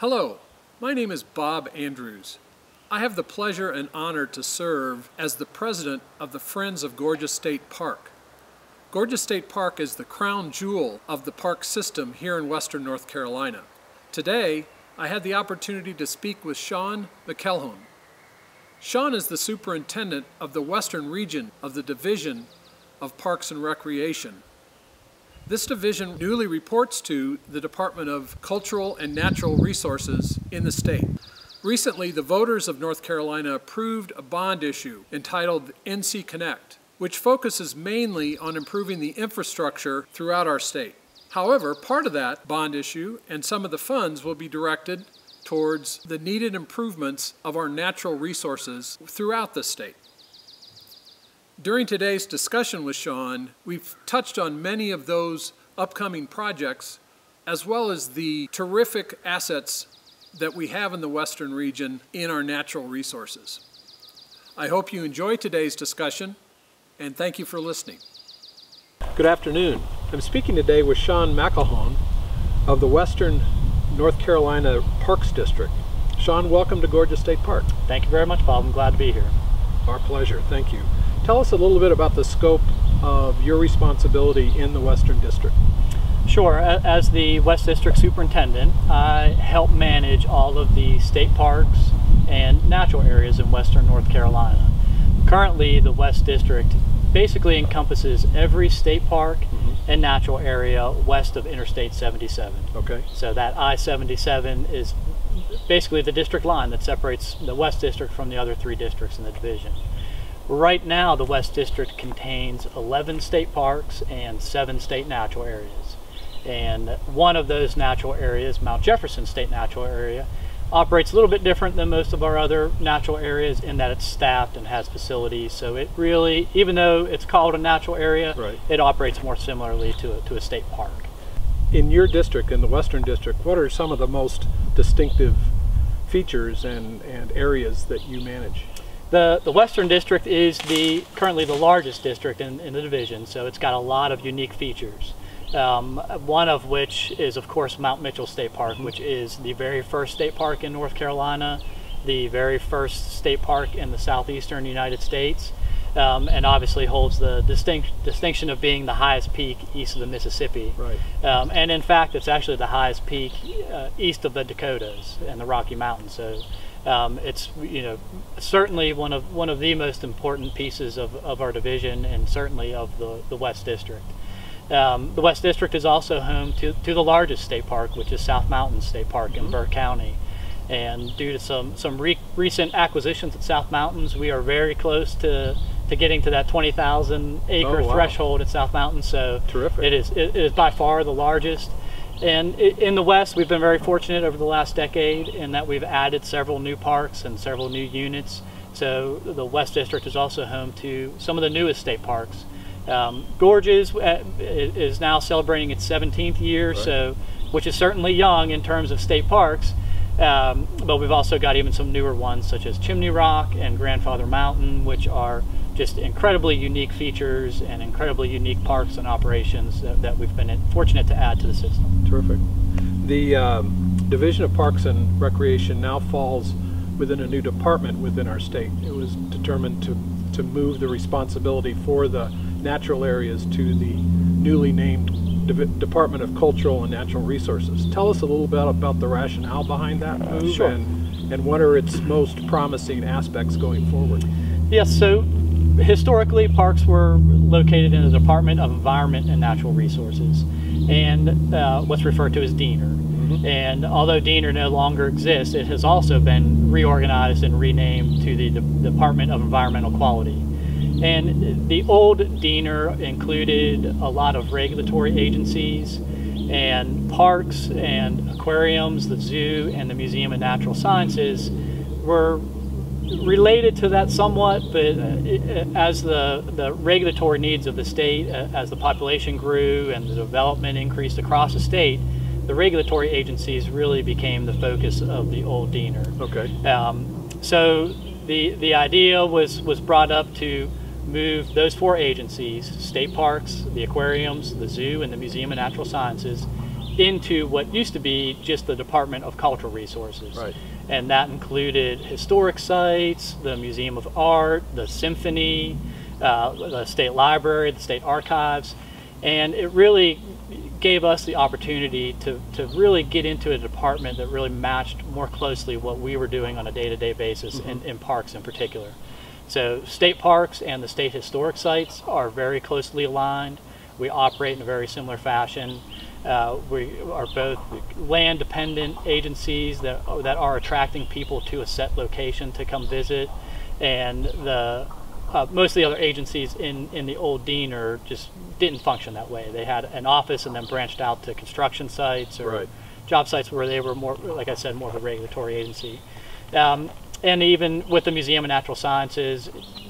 Hello, my name is Bob Andrews. I have the pleasure and honor to serve as the president of the Friends of Gorges State Park. Gorges State Park is the crown jewel of the park system here in western North Carolina. Today, I had the opportunity to speak with Sean McElhone. Sean is the superintendent of the western region of the Division of Parks and Recreation. This division newly reports to the Department of Cultural and Natural Resources in the state. Recently, the voters of North Carolina approved a bond issue entitled NC Connect, which focuses mainly on improving the infrastructure throughout our state. However, part of that bond issue and some of the funds will be directed towards the needed improvements of our natural resources throughout the state. During today's discussion with Sean, we've touched on many of those upcoming projects as well as the terrific assets that we have in the Western region in our natural resources. I hope you enjoy today's discussion and thank you for listening. Good afternoon. I'm speaking today with Sean McElhone of the Western North Carolina Parks District. Sean, welcome to Gorges State Park. Thank you very much, Bob. I'm glad to be here. Our pleasure. Thank you. Tell us a little bit about the scope of your responsibility in the Western District. Sure. As the West District Superintendent, I help manage all of the state parks and natural areas in Western North Carolina. Currently, the West District basically encompasses every state park mm-hmm. and natural area west of Interstate 77. Okay. So that I-77 is basically the district line that separates the West District from the other three districts in the division. Right now, the West District contains 11 state parks and seven state natural areas. And one of those natural areas, Mount Jefferson State Natural Area, operates a little bit different than most of our other natural areas in that it's staffed and has facilities. So it really, even though it's called a natural area, right. it operates more similarly to a, to a state park. In your district, in the Western District, what are some of the most distinctive features and, and areas that you manage? The, the Western District is the currently the largest district in, in the division, so it's got a lot of unique features. Um, one of which is, of course, Mount Mitchell State Park, which is the very first state park in North Carolina, the very first state park in the southeastern United States, um, and obviously holds the distinct, distinction of being the highest peak east of the Mississippi. Right. Um, and in fact, it's actually the highest peak uh, east of the Dakotas and the Rocky Mountains. So um, it's you know certainly one of one of the most important pieces of, of our division and certainly of the, the West District. Um, the West District is also home to, to the largest state park, which is South Mountain State Park mm -hmm. in mm-hmm. Burke County. And due to some some re recent acquisitions at South Mountains, we are very close to to getting to that 20,000 acre oh, wow. threshold at South Mountain. So Terrific. it is it is by far the largest. And in the West, we've been very fortunate over the last decade in that we've added several new parks and several new units. So the West District is also home to some of the newest state parks. Um, Gorges uh, is now celebrating its 17th year, right. so which is certainly young in terms of state parks. Um, but we've also got even some newer ones such as Chimney Rock and Grandfather Mountain, which are just incredibly unique features and incredibly unique parks and operations that, that we've been fortunate to add to the system. Terrific. The um, Division of Parks and Recreation now falls within a new department within our state. It was determined to, to move the responsibility for the natural areas to the newly named Department of Cultural and Natural Resources. Tell us a little bit about the rationale behind that move sure. and, and what are its most promising aspects going forward. Yes, so historically parks were located in the Department of Environment and Natural Resources and uh, what's referred to as DENR. Mm-hmm. And although DENR no longer exists, it has also been reorganized and renamed to the De- Department of Environmental Quality. And the old DENR included a lot of regulatory agencies and parks and aquariums, the zoo, and the Museum of Natural Sciences were related to that somewhat, but uh, as the, the regulatory needs of the state, uh, as the population grew and the development increased across the state, the regulatory agencies really became the focus of the old DENR. Okay. Um, so the the idea was was brought up to move those four agencies, state parks, the aquariums, the zoo, and the Museum of Natural Sciences, into what used to be just the Department of Cultural Resources. Right. And that included historic sites, the Museum of Art, the Symphony, uh, the State Library, the State Archives. And it really gave us the opportunity to, to really get into a department that really matched more closely what we were doing on a day-to-day basis in, in parks in particular. So state parks and the state historic sites are very closely aligned. We operate in a very similar fashion. Uh, we are both land dependent agencies that, that are attracting people to a set location to come visit. And the, uh, most of the other agencies in, in the old DENR just didn't function that way. They had an office and then branched out to construction sites or Right. job sites where they were more, like I said, more of a regulatory agency. Um, and even with the Museum of Natural Sciences,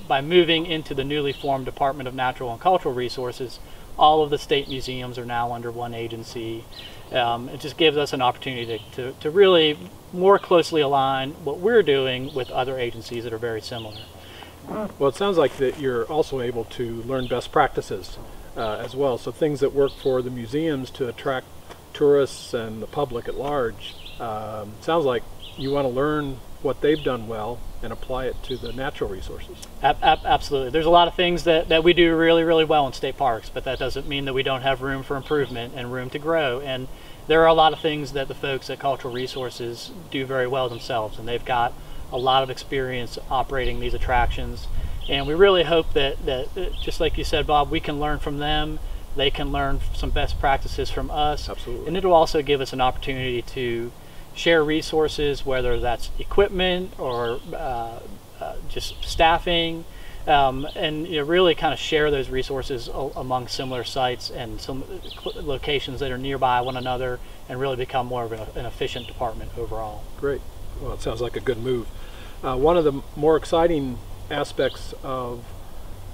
by moving into the newly formed Department of Natural and Cultural Resources, all of the state museums are now under one agency. Um, it just gives us an opportunity to, to, to really more closely align what we're doing with other agencies that are very similar. Well, it sounds like that you're also able to learn best practices uh, as well. So things that work for the museums to attract tourists and the public at large. Um, sounds like you want to learn what they've done well and apply it to the natural resources. Ab- ab- absolutely. There's a lot of things that, that we do really, really well in state parks, but that doesn't mean that we don't have room for improvement and room to grow. And there are a lot of things that the folks at Cultural Resources do very well themselves, and they've got a lot of experience operating these attractions. And we really hope that, that uh, just like you said, Bob, we can learn from them. They can learn some best practices from us. Absolutely. And it'll also give us an opportunity to share resources, whether that's equipment or uh, uh, just staffing, um, and you know, really kind of share those resources a- among similar sites and some locations that are nearby one another, and really become more of an, an efficient department overall. Great. Well, it sounds like a good move. Uh, one of the more exciting aspects of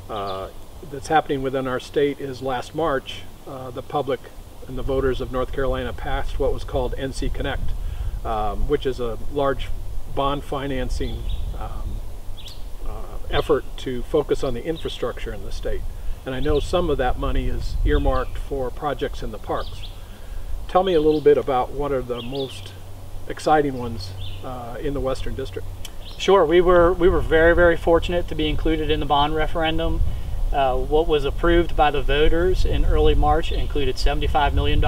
uh, that's happening within our state is last March, uh, the public and the voters of North Carolina passed what was called NC Connect, um, which is a large bond financing um, uh, effort to focus on the infrastructure in the state. And I know some of that money is earmarked for projects in the parks. Tell me a little bit about what are the most exciting ones uh, in the Western District. Sure, we were we were very very fortunate to be included in the bond referendum. Uh, what was approved by the voters in early March included $75 million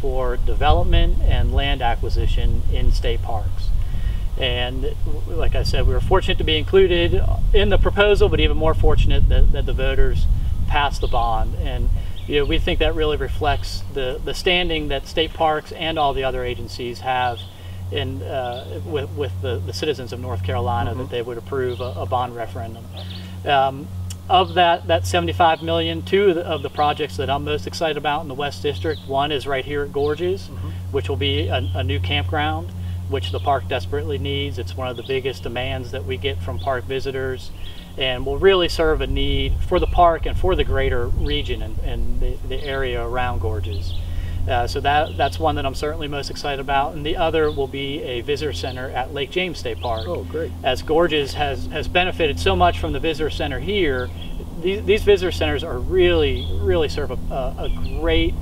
for development and land acquisition in state parks. And like I said, we were fortunate to be included in the proposal, but even more fortunate that, that the voters passed the bond. And you know, we think that really reflects the, the standing that state parks and all the other agencies have in, uh, with, with the, the citizens of North Carolina that they would approve a, a bond referendum. Um, of that, that 75 million, two of the, of the projects that I'm most excited about in the West District, one is right here at Gorges, mm-hmm. which will be a, a new campground, which the park desperately needs. It's one of the biggest demands that we get from park visitors and will really serve a need for the park and for the greater region and, and the, the area around Gorges. Uh, so that that's one that I'm certainly most excited about, and the other will be a visitor center at Lake James State Park. Oh, great. As Gorges has has benefited so much from the visitor center here, these, these visitor centers are really really serve a, a, a great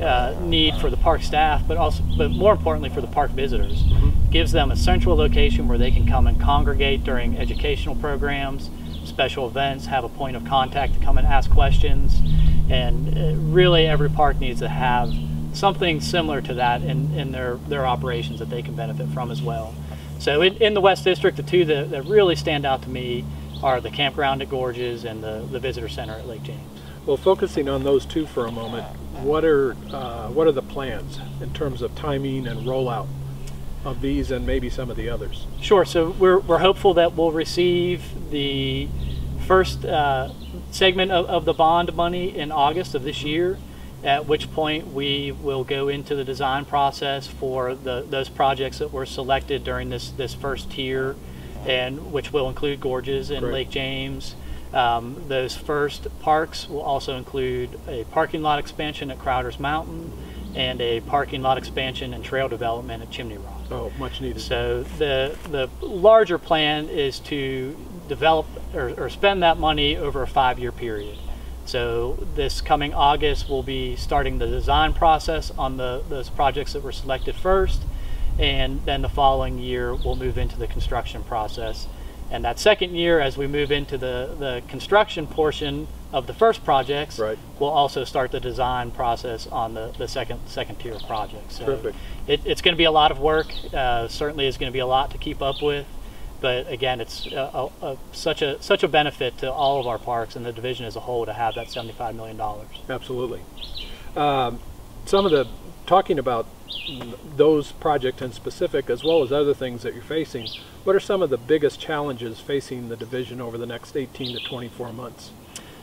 uh, need for the park staff, but also but more importantly for the park visitors. Gives them a central location where they can come and congregate during educational programs, special events, have a point of contact to come and ask questions, and uh, really every park needs to have something similar to that in, in their, their operations that they can benefit from as well. So in, in the West District, the two that, that really stand out to me are the campground at Gorges and the, the visitor center at Lake James. Well, focusing on those two for a moment, what are uh, what are the plans in terms of timing and rollout of these and maybe some of the others? Sure. So we're, we're hopeful that we'll receive the first uh, segment of, of the bond money in August of this year, at which point we will go into the design process for the, those projects that were selected during this, this first tier, and which will include Gorges and Great. Lake James. Um, those first parks will also include a parking lot expansion at Crowder's Mountain and a parking lot expansion and trail development at Chimney Rock. Oh, much needed. So the the larger plan is to develop or, or spend that money over a five-year period. So this coming August, we'll be starting the design process on the those projects that were selected first, and then the following year we'll move into the construction process. And that second year, as we move into the, the construction portion of the first projects, Right. we'll also start the design process on the, the second second tier projects. So Terrific. It, it's going to be a lot of work. Uh, certainly, is going to be a lot to keep up with. But again, it's a, a, a, such a such a benefit to all of our parks and the division as a whole to have that seventy-five million dollars. Absolutely. Um, some of the, talking about those projects in specific, as well as other things that you're facing, what are some of the biggest challenges facing the division over the next 18 to 24 months?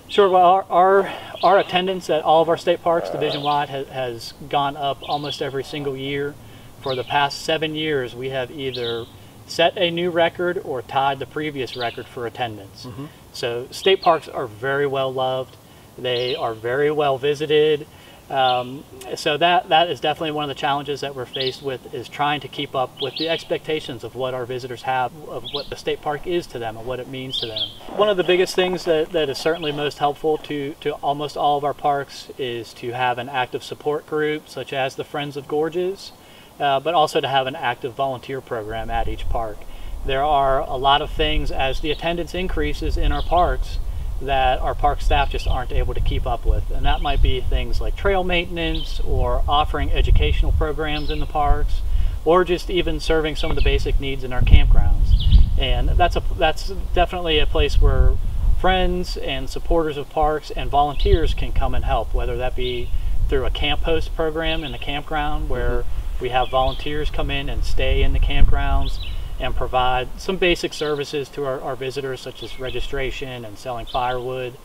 Sure. Well, our, our, our attendance at all of our state parks division wide has, has gone up almost every single year. For the past seven years, we have either set a new record or tied the previous record for attendance. So state parks are very well loved. They are very well visited. Um, so that that is definitely one of the challenges that we're faced with is trying to keep up with the expectations of what our visitors have of what the state park is to them and what it means to them. One of the biggest things that, that is certainly most helpful to, to almost all of our parks is to have an active support group such as the Friends of Gorges, uh, but also to have an active volunteer program at each park. There are a lot of things as the attendance increases in our parks that our park staff just aren't able to keep up with. And that might be things like trail maintenance or offering educational programs in the parks or just even serving some of the basic needs in our campgrounds. And that's a that's definitely a place where friends and supporters of parks and volunteers can come and help, whether that be through a camp host program in the campground where we have volunteers come in and stay in the campgrounds and provide some basic services to our, our visitors, such as registration and selling firewood.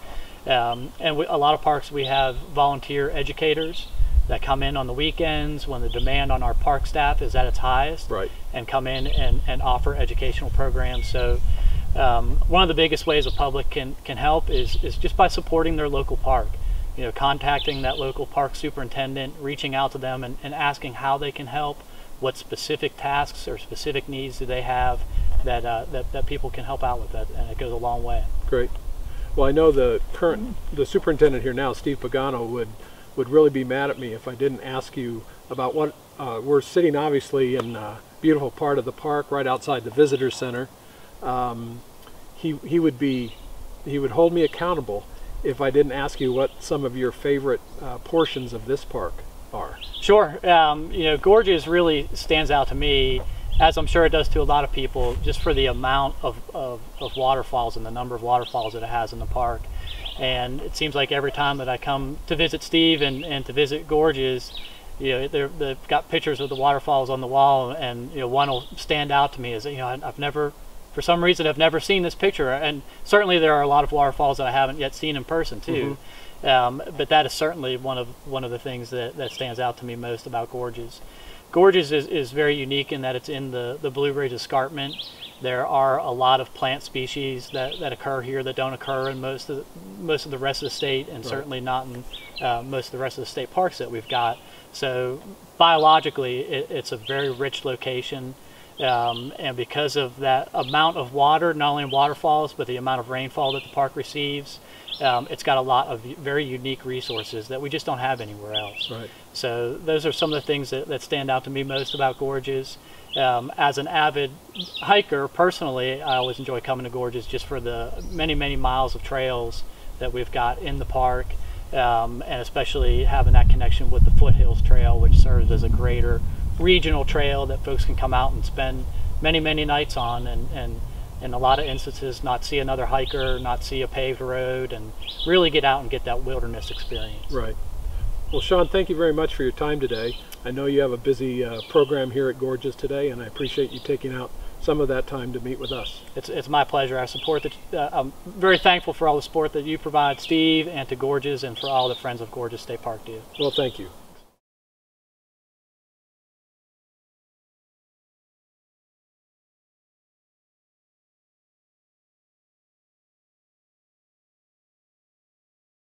Um, and we, a lot of parks, we have volunteer educators that come in on the weekends when the demand on our park staff is at its highest Right. and come in and, and offer educational programs. So, um, one of the biggest ways the public can, can help is, is just by supporting their local park. You know, contacting that local park superintendent, reaching out to them, and, and asking how they can help what specific tasks or specific needs do they have that, uh, that, that people can help out with that and it goes a long way Great. Well, I know the current, the superintendent here now, Steve Pagano, would, would really be mad at me if I didn't ask you about what, uh, we're sitting obviously in a beautiful part of the park right outside the visitor center. Um, he, he would be, he would hold me accountable if I didn't ask you what some of your favorite uh, portions of this park are. Sure. Um, you know, Gorges really stands out to me, as I'm sure it does to a lot of people, just for the amount of, of, of waterfalls and the number of waterfalls that it has in the park. And it seems like every time that I come to visit Steve and, and to visit Gorges, you know, they're, they've got pictures of the waterfalls on the wall, and you know, one will stand out to me is, you know, I've never, for some reason, I've never seen this picture, and certainly there are a lot of waterfalls that I haven't yet seen in person too. Um, but that is certainly one of one of the things that, that stands out to me most about Gorges. Gorges is, is very unique in that it's in the, the Blue Ridge Escarpment. There are a lot of plant species that, that occur here that don't occur in most of the, most of the rest of the state, and certainly not in uh, most of the rest of the state parks that we've got. So biologically, it, it's a very rich location. Um, and because of that amount of water, not only in waterfalls, but the amount of rainfall that the park receives, um, it's got a lot of very unique resources that we just don't have anywhere else. Right. So those are some of the things that, that stand out to me most about Gorges. Um, as an avid hiker, personally, I always enjoy coming to Gorges just for the many, many miles of trails that we've got in the park, um, and especially having that connection with the Foothills Trail, which serves as a greater regional trail that folks can come out and spend many, many nights on, and, and in a lot of instances, not see another hiker, not see a paved road, and really get out and get that wilderness experience. Right. Well, Sean, thank you very much for your time today. I know you have a busy uh, program here at Gorges today, and I appreciate you taking out some of that time to meet with us. It's, it's my pleasure. I support that. Uh, I'm very thankful for all the support that you provide, Steve, and to Gorges, and for all the friends of Gorges State Park do. Well, thank you.